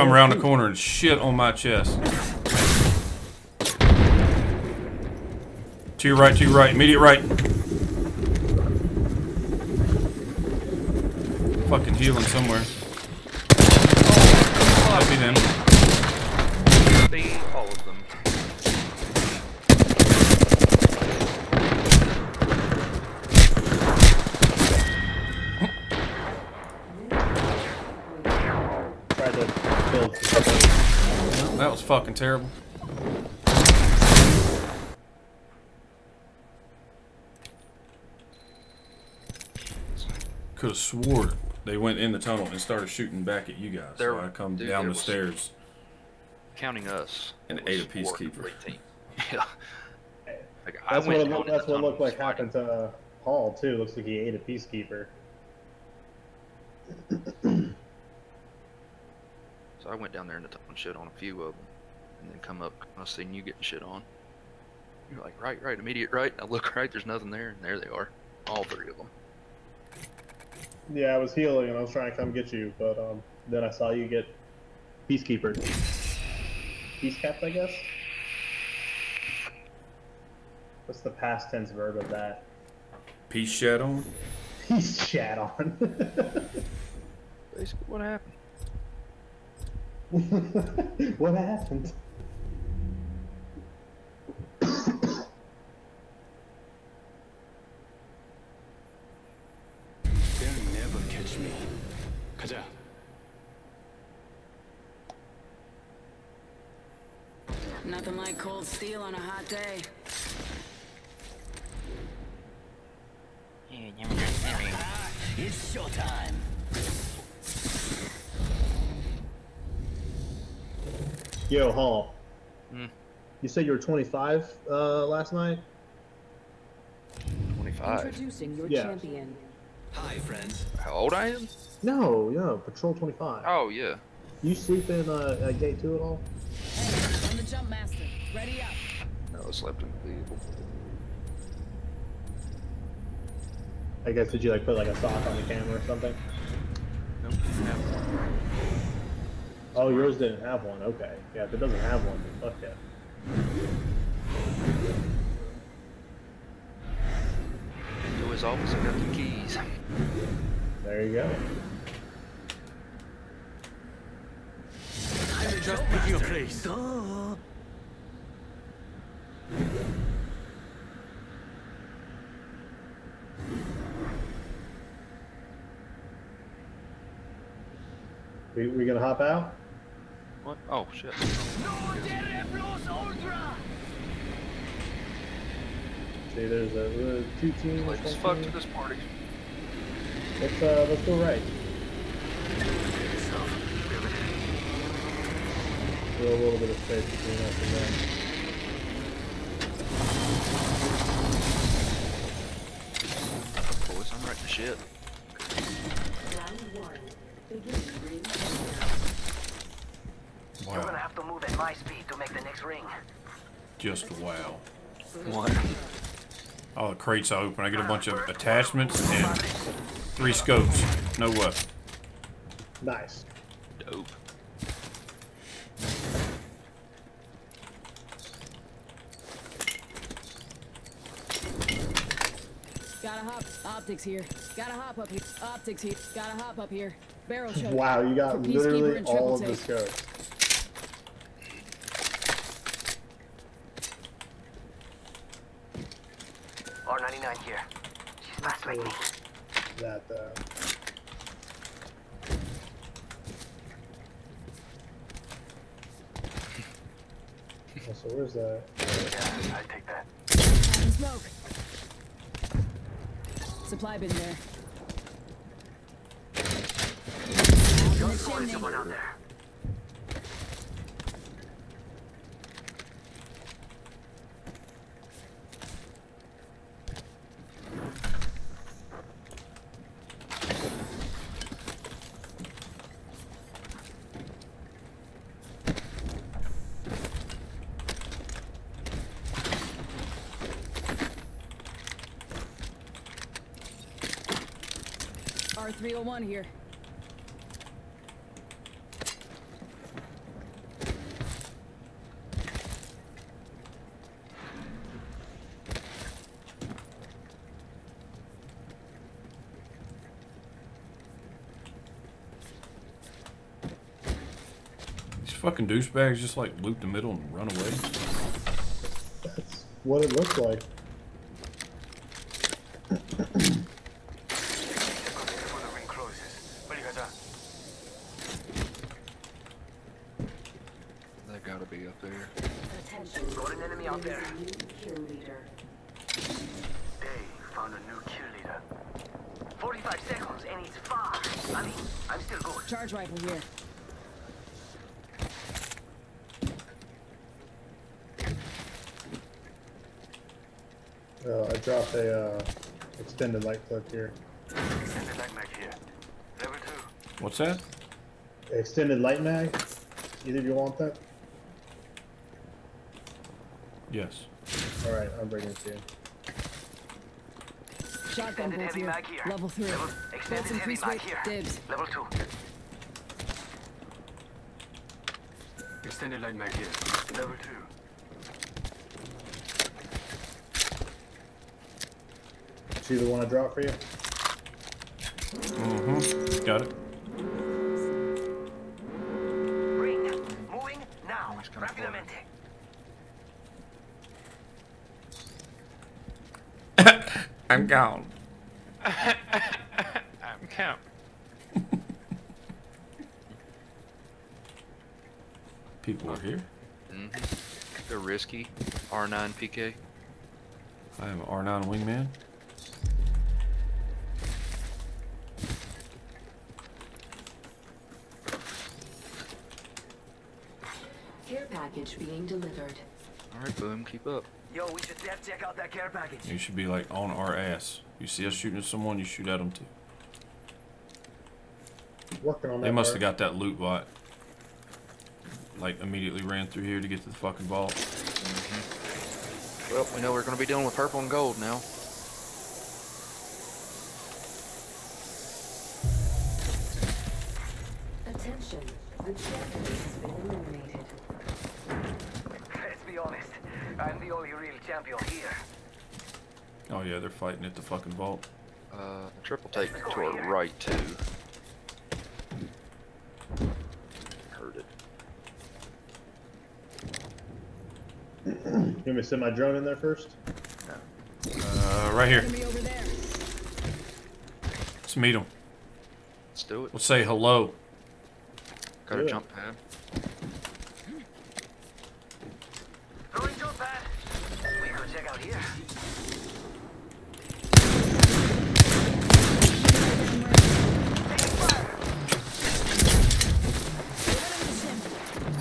come around the corner and shit on my chest. To your right, to your right, immediate right. Fucking healing somewhere. Copy them. They, all of them. Fucking terrible. Could have swore they went in the tunnel and started shooting back at you guys. There- so I come dude, down the stairs. Counting us. And it ate a peacekeeper. Yeah. Like, I That's what it, down look- in that's what looked tunnel like happened to uh, Hall too. Looks like he ate a peacekeeper. So I went down there in the tunnel and shit on a few of them, and then come up. I seen you getting shit on. You're like, right, right, immediate right. I look right, there's nothing there, and there they are, all three of them. Yeah, I was healing and I was trying to come get you, but um, then I saw you get peacekeeper. Peace capped, I guess. What's the past tense verb of that? Peace shed on. Peace chat on. Basically, what happened? what happened? 가자. Nothing like cold steel on a hot day. It's showtime. Yo, Hall. Hmm. You said you were 25 uh, last night? 25. Introducing your Yeah. champion. Hi, friends. How old I am? No, no, Patrol 25. Oh yeah. You sleep in uh, at Gate 2 at all? I'm the jump master. Ready up. No, I slept in the vehicle. I guess did you like put like a sock on the camera or something? Nope. Yeah. Oh, yours didn't have one. Okay. Yeah, if it doesn't have one, then fuck it. To his office, I got the keys. There you go. Just pick your place. We, we gonna hop out? What? Oh shit. See, there's a uh, two teams. Let's fuck to this party. Let's uh, let's go right. Throw a little bit of space between us and them. Boys, I'm right to shit. You're gonna have to move at my speed to make the next ring. Just wow. What? All the crates I open, I get a bunch of attachments and three scopes. No weapon. Nice. Dope. Gotta hop. Optics here. Gotta hop up here. Optics here. Gotta hop up here. Barrel choke. Wow, you got literally all of triple the scopes. R99 here. She's fast like me. That uh, oh, so where's that? Yeah, I take that. Smoke. Supply bin there. In the. Someone out there. 301 here. These fucking douchebags just like loop the middle and run away. That's what it looks like. Charge rifle here. Uh, I dropped a uh, extended light clip here. Extended light mag here. Level 2. What's that? Extended light mag. Either of you want that? Yes. All right, I'm bringing it to you. Shotgun Extended bolt heavy here. here. Level three. Level, Build extended some heavy mag weight. here. Dibs. Level 2. Extended light mag here. Level 2. See the one I dropped for you? Mm-hmm. Got it. Ring. Moving now. It's. Rapidamente. I'm gone. I'm count. People are here. hmm They're risky. R9 PK. I am R9 wingman. Care package being delivered. Alright, boom, keep up. Yo, we should def check out that care package. You should be like on our ass. You see us shooting at someone, you shoot at them too. Working on that. They must have got that loot bot. Like immediately ran through here to get to the fucking vault. Well, we know we're gonna be dealing with purple and gold now. Attention, the champion has been eliminated. Let's be honest. I'm the only real champion here. Oh yeah, they're fighting at the fucking vault. Uh, triple take to our right too. Heard it. You want me to send my drone in there first? Uh, right here. Enemy over there. Let's meet them. Let's do it. Let's say hello. Got a Yeah. jump pad. Throwing jump pad. We could check out here.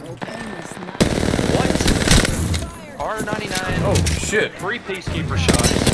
Oh, painless. What? Fire. R99. Oh shit! Three peacekeeper shots.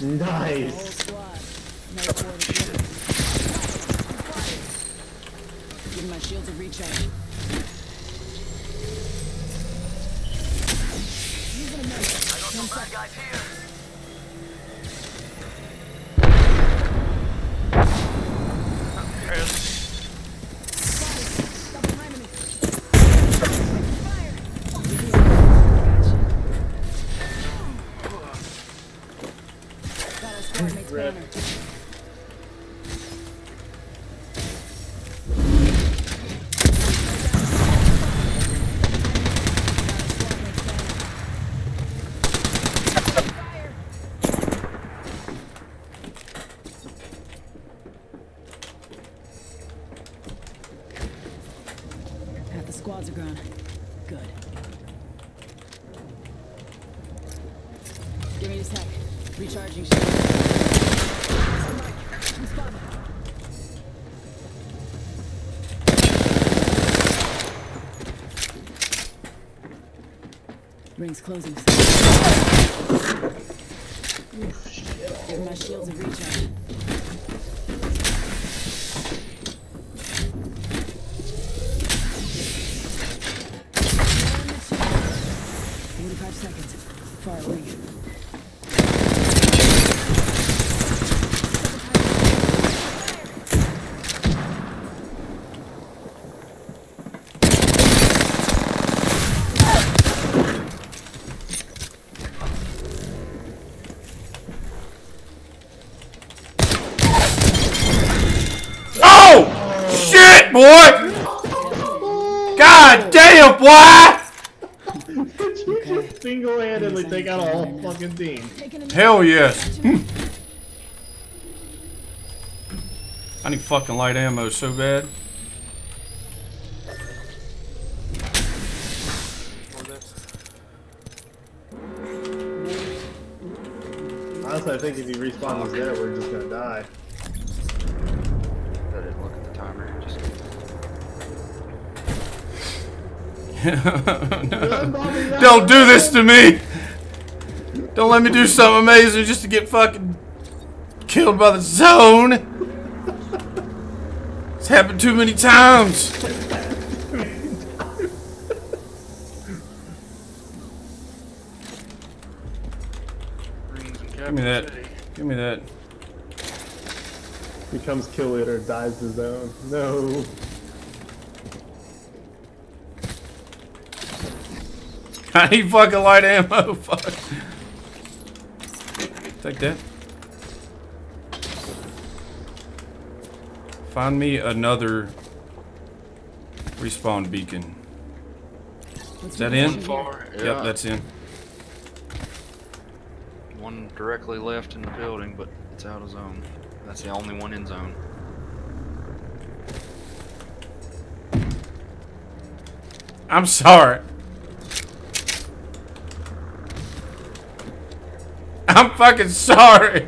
Nice. Squads are gone. Good. Give me a sec. Recharging Ring's closing. Give my shields a recharge. Seconds. Far away. Oh! Shit, boy! God damn, boy! Single-handedly take out a whole fucking team. Hell yes. Hmm. I need fucking light ammo so bad. Honestly, I think if you respawn us there, we're just gonna die. I didn't look at the timer. Just Don't do this to me! Don't let me do something amazing just to get fucking killed by the zone! It's happened too many times! Give me that. Give me that. Becomes kill leader, dies the zone. No. I need fucking light ammo. Fuck. Take that. Find me another respawn beacon. Is that in? far. Yep, that's in. one directly left in the building, but it's out of zone. That's the only one in zone. I'm sorry. I'm fucking sorry.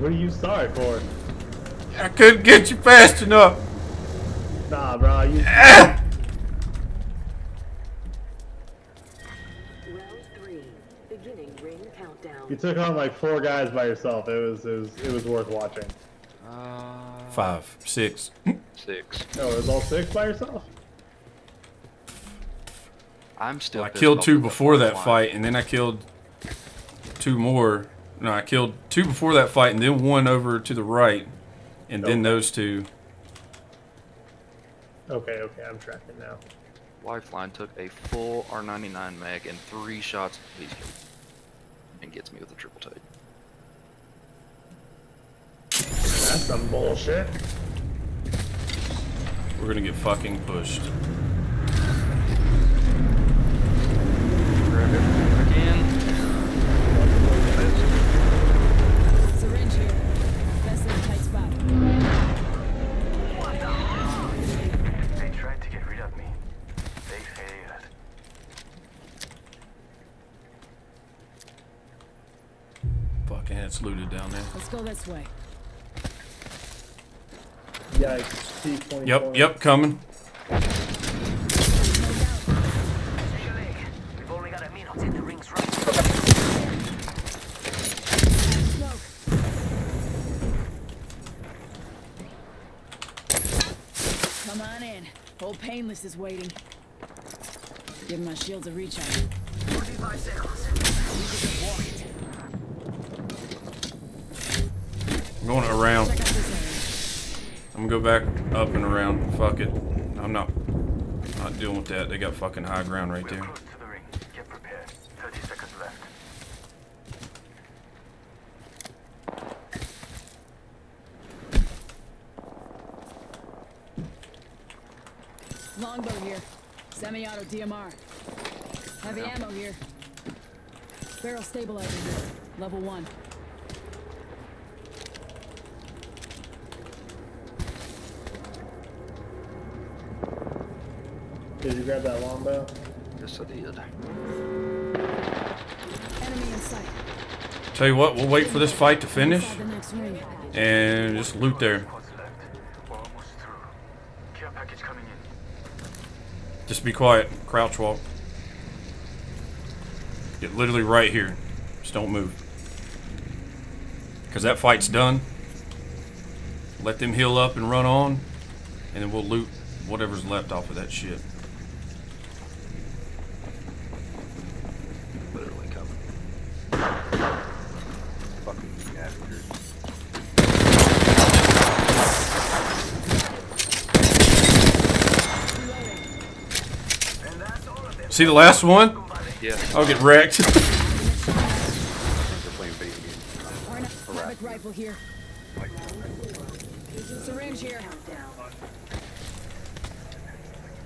What are you sorry for? I couldn't get you fast enough. Nah, bro. You, Ah! Round three. Beginning ring countdown. you took on like four guys by yourself. It was it was it was worth watching. Uh, Five, six. six. Oh, it was all six by yourself. I'm still. I killed two before that fight, and then I killed two more. No, I killed two before that fight, and then one over to the right, and then those two. Okay, okay, I'm tracking now. Lifeline took a full R99 mag and three shots of peace and gets me with a triple take. That's some bullshit. We're gonna get fucking pushed. Grab it again. syringe here. Best in a tight spot. They tried to get rid of me. They failed. Fucking, it's looted down there. Let's go this way. Yikes. T20. Yep, yep, coming. We've only got a minute in the ring's right. Smoke. Come on in. Old Painless is waiting. Give my shields a recharge. 45 seconds. I'm going around. I'm gonna go back up and around. Fuck it. I'm not not dealing with that. They got fucking high ground right there. close to the ring. Get prepared. 30 seconds left. Longbow here. Semi-auto DMR. Heavy ammo here. Barrel stabilizer here. Level one. Did you grab that longbow? Yes, I did. Enemy in sight. Tell you what, we'll wait for this fight to finish Inside the next ring. and just loot there. What's left? We're almost through. Care package coming in. Just be quiet. Crouch walk. Get literally right here. Just don't move. Because that fight's done. Let them heal up and run on. And then we'll loot whatever's left off of that shit. Literally coming. Fucking scavengers. And that's all of them. See the last one? Yeah. I'll get wrecked. They're playing video games. Rifle here.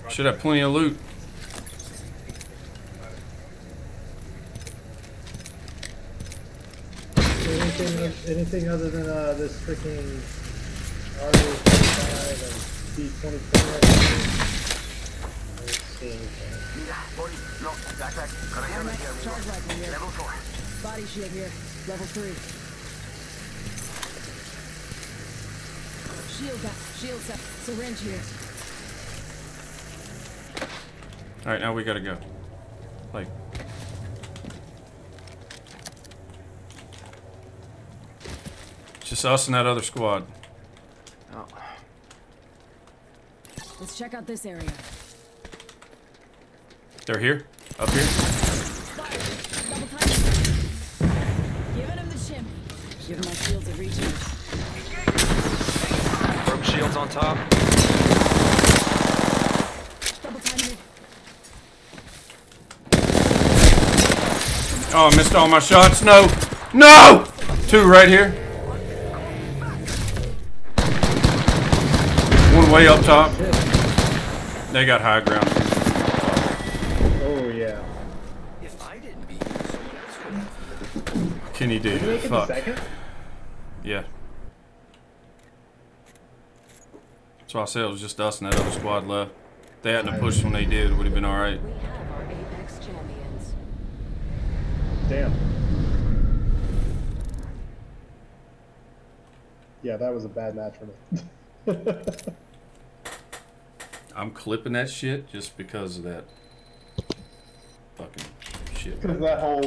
Should have plenty of loot. Anything, anything other than uh, this freaking R35 and T2020? I haven't seen anything. Yeah, body, lock, backpack. Got a helmet here. Level 4. Body shield here. Level three. Shield up. Shield up. Syringe here. Alright, now we gotta go. Like. Just us and that other squad. Oh. Let's check out this area. They're here? Up here? Giving him the shim. Giving my shields a reach. Broke shields on top. Here. Oh, I missed all my shots. No! No! Two right here. One way up top. They got high ground. Oh, yeah. If I didn't beat you, someone else could have. Can you? Did you make it the Fuck. Yeah. That's why I said it was just us and that other squad left. If they hadn't pushed when they did, it would have been alright. We have our Apex champions. Damn. Yeah, that was a bad match for me. I'm clipping that shit just because of that fucking shit. Because that whole